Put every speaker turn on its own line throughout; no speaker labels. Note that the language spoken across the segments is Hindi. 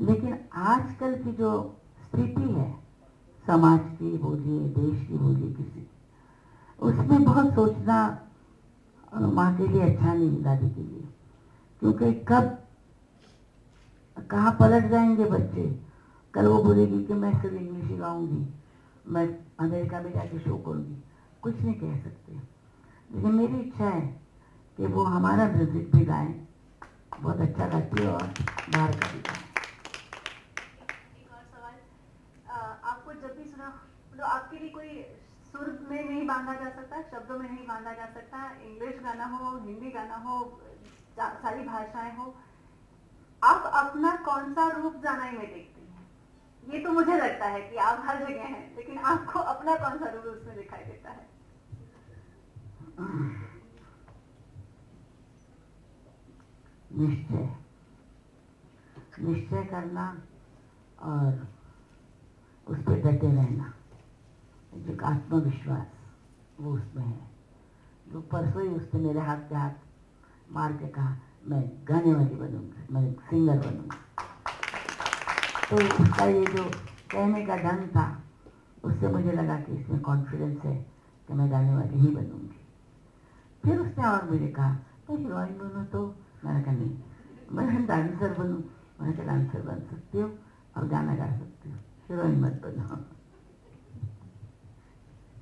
लेकिन आजकल की जो स्थिति है, समाज की बोलिए देश की बोलिए किसी उसमें बहुत सोचना माँ के लिए अच्छा नहीं दादी के लिए। क्योंकि कब, कहाँ पलट जाएँगे बच्चे? कल वो बोलेगी कि मैं सिर्फ़ इंग्लिश गाऊँगी, मैं अमेरिका में जाके शो करूँगी। कुछ नहीं कह सकते। लेकिन मेरी इच्छा है कि वो हमारा म्यूज़िक भी गाएँ। बहुत अच्छा गाती है और बाहर का भी गाएँ
एक और सवाल आपको जब भी सुना मतलब आपके लिए कोई सुर में नहीं बांधा जा सकता, शब्दों में नहीं बांधा जा सकता, इंग्लिश गाना हो, हिंदी गाना हो सारी भाषाएँ हो, आप अपना कौन सा रूप जानाई में देखते हैं? ये तो मुझे लगता है कि आप हर जगह हैं, लेकिन आपको अपना कौन सा रूप उसमें दिखाई देता है?
निश्चय निश्चय करना और उस पर डटे रहना। जो आत्मविश्वास वो उसमें है। जो परसों ही उसने मेरे हाथ पे हाथ मार के कहा, मैं गाने वाली बनूँगी, मैं एक सिंगर बनूँगी। तो उसका ये जो कहने का ढंग था, उससे मुझे लगा कि इसमें कॉन्फिडेंस है कि मैं गाने वाली ही बनूँगी। फिर उसने और मुझे कहा तो हीरोइन बनूँ तो? मैंने कहा, नहीं, मैं डांसर बनूँ। मैंने कहा, डांसर बन सकती हूँ और गाना गा सकती हूँ। हीरोइन मत बनो।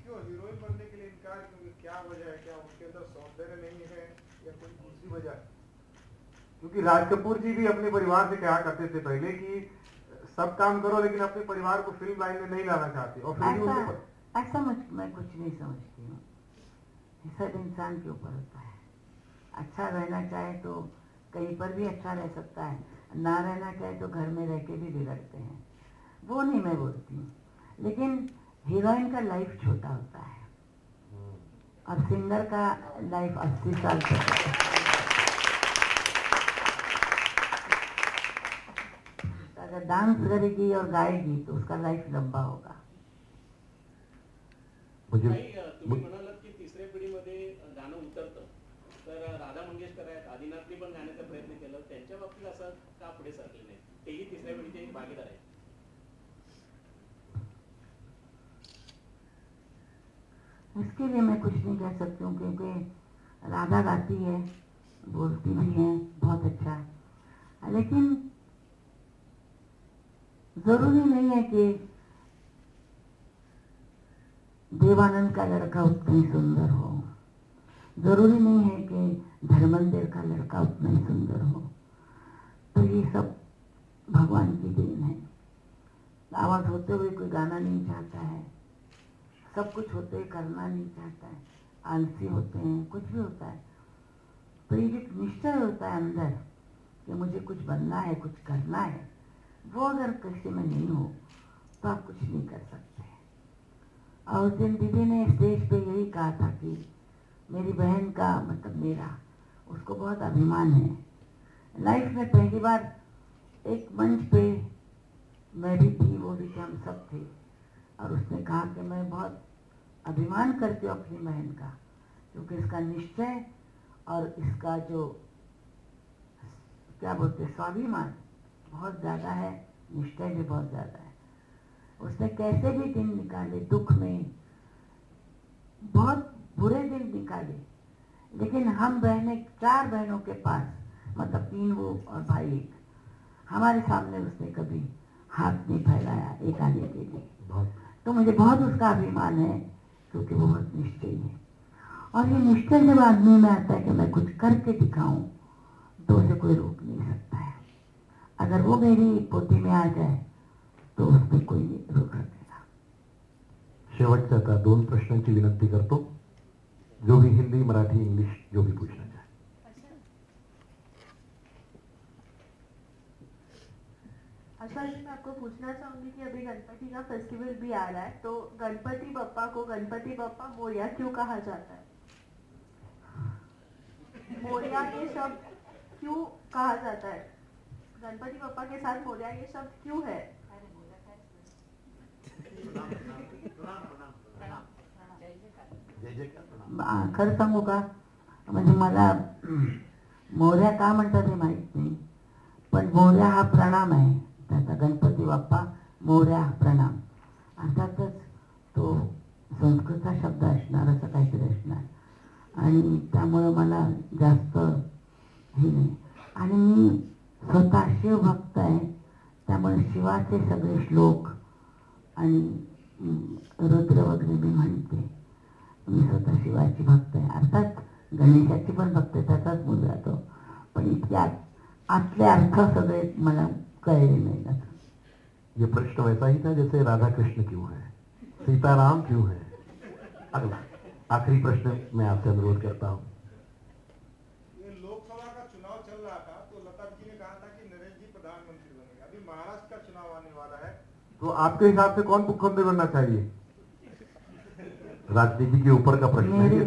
क्यों? हीरोइन बनने के लिए इनकार क्योंकि क्या वजह है? क्या उसके अंदर सौंदर्य नहीं है या कोई दूसरी वजह? क्योंकि राज कपूर जी भी अपने परिवार से कहा करते थे पहले कि सब काम करो लेकिन अपने परिवार को फ़िल्म लाइन में नहीं लाना चाहते। और फिर
ऐसा
उनको
ऐसा मुझ मैं कुछ नहीं समझती हूँ। सब इंसान के ऊपर होता है। अच्छा रहना चाहे तो कहीं पर भी अच्छा रह सकता है। ना रहना चाहे तो घर में रह के भी बिगड़ते हैं। वो नहीं मैं बोलती हूँ। लेकिन हीरोइन का लाइफ छोटा होता है। और सिंगर का लाइफ अस्सी साल तक होता है। अगर डांस करेगी और गाएगी तो उसका लाइफ लंबा होगा।
की तिसऱ्या पिढीमध्ये गाणं उतरतं. तर राधा मंगेशकर आहेत आदिनाथनी पण गाण्याचा प्रयत्न केला. त्यांच्या बाबतीत असं का पुढे सरकले नाही? तेही तिसऱ्या पिढीचे भागीदार आहेत.
इसके लिए मैं कुछ नहीं कह सकती हूँ, क्योंकि राधा गाती है, बोलती भी है, बहुत अच्छा है। लेकिन ज़रूरी नहीं है कि देवानंद का लड़का उतना ही सुंदर हो। ज़रूरी नहीं है कि धर्मंदिर का लड़का उतना ही सुंदर हो। तो ये सब भगवान की देन है। आवाज़ होते हुए कोई गाना नहीं चाहता है। सब कुछ होते हुए करना नहीं चाहता है, आलसी होते हैं, कुछ भी होता है। तो ये जो निश्चय होता है अंदर कि मुझे कुछ बनना है, कुछ करना है, वो अगर किसी में नहीं हो तो आप कुछ नहीं कर सकते। और उस दिन दीदी ने स्टेज पे यही कहा था कि मेरी बहन का मतलब मेरा, उसको बहुत अभिमान है। लाइफ में पहली बार एक मंच पे मैं भी थी, वो भी थे हम सब थे। और उसने कहा कि मैं बहुत अभिमान करती हूँ अपनी बहन का, क्योंकि इसका निश्चय और इसका जो क्या बोलते स्वाभिमान बहुत ज़्यादा है, निश्चय भी बहुत ज़्यादा है। उसने कैसे भी दिन निकाले, दुख में बहुत बुरे दिन निकाले, लेकिन हम बहनें, चार बहनों के पास मतलब तीन वो और भाई एक, हमारे सामने उसने कभी हाथ नहीं फैलाया एक आने के लिए तो मुझे बहुत उसका अभिमान है, क्योंकि वो बहुत निश्चयी है। और ये निश्चय जब आदमी में आता है कि मैं कुछ करके दिखाऊँ तो उसे कोई रोक नहीं सकता है। अगर वो मेरी पोती में आ जाए तो उसमें कोई रोक सकेगा
दोन प्रश्नांची विनंती करतो। जो भी हिंदी, मराठी, इंग्लिश, जो भी पूछना चाहे।
जी मैं आपको पूछना चाहूँगी कि अभी गणपति का फेस्टिवल भी आ रहा है तो गणपति बप्पा को गणपति बप्पा मोरिया क्यों कहा जाता है? मोरिया ये शब्द क्यों कहा जाता है? गणपति बप्पा के साथ मोरिया ये शब्द क्यों है?
खरं सांगू का म्हणजे मला मोऱ्या का म्हणतात हे माहित नाही, पण मोऱ्या हा प्रणाम आहे. त्याचा गणपती बाप्पा मोऱ्या प्रणाम. अर्थातच तो संस्कृतचा शब्द असणार असं काहीतरी असणार. आणि त्यामुळं मला जास्त हे नाही. आणि मी स्वतः शिवभक्त आहे त्यामुळे शिवाचे सगळे श्लोक आणि रुद्र वगैरे मी म्हणते. मी स्वतः शिवाची भक्त आहे. अर्थात गणेशाची पण भक्त आहे त्याचाच मुलगा तो. पण इतक्या आतले अर्थ सगळे मला कळले नाही आता
ये प्रश्न वैसा ही था जैसे राधा कृष्ण क्यों है? सीताराम क्यों है? अगला आखिरी प्रश्न मैं आपसे अनुरोध करता हूँ।
लोकसभा का चुनाव चल रहा था तो लता जी ने कहा था कि नरेंद्र जी प्रधानमंत्री बनेंगे। अभी महाराष्ट्र का चुनाव आने वाला है। तो आपके हिसाब से कौन मुख्यमंत्री बनना चाहिए?
राजनीति के ऊपर का प्रश्न है
मेरे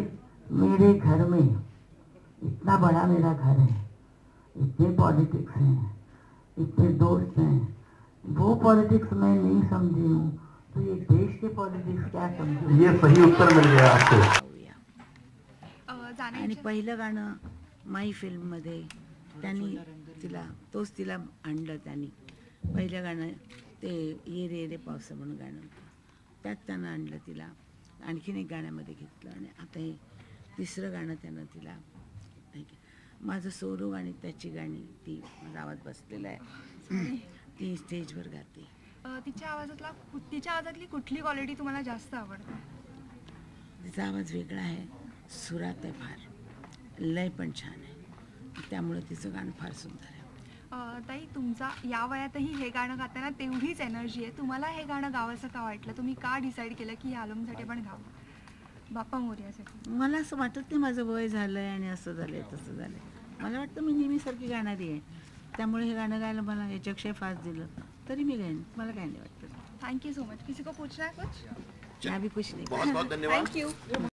मेरे घर में इतना बड़ा मेरा घर है इतने पॉलिटिक्स हैं। इतने दोस्त हैं। वो पॉलिटिक्स मैं नहीं समझी हूँ तो ये देश के पॉलिटिक्स क्या समझू?
ये सही उत्तर मिल गया आपको।
आणि पहिलं गाणं माई फिल्ममध्ये त्यांनी तिला तोच तिला आणलं त्यांनी. पहिलं गाणं ते ये रे रे पावसा म्हणून गाणं त्यात त्यानं आणलं तिला. आणखीन एक गाण्यामध्ये घेतलं. आणि आता हे तिसरं गाणं त्यानं तिला. माझं सोरू आणि त्याची गाणी ती गावात बसलेलं आहे. ती स्टेजवर गाते.
तिच्या आवाजातला तिच्या आवाजातली कुठली क्वालिटी तुम्हाला जास्त आवडते?
तिचा आवाज वेगळा आहे. सुरात आहे फार. लय पण छान आहे. त्यामुळे तिचं गाणं फार सुंदर आहे.
ताई तुमचा या वयातही हे गाणं गाताना तेवढीच एनर्जी आहे. तुम्हाला हे गाणं गावंसं का वाटलं? तुम्ही का डिसाईड केलं की या अल्बमसाठी पण गावं बाप्पा मोर्यासाठी
मला असं वाटत नाही माझं वय झालं आहे आणि असं झालं आहे तसं झालं आहे मला वाटतं मी नेहमीसारखी गाणारी आहे. त्यामुळे हे गाणं गायला मला याच्यापेक्षा फास्ट दिलं. तरी मी गाईन. मला काय नाही वाटतं.
थैंक यू सो मच किसी को पूछना है कुछ?
मैं भी कुछ नाही
बहुत बहुत धन्यवाद.
Thank you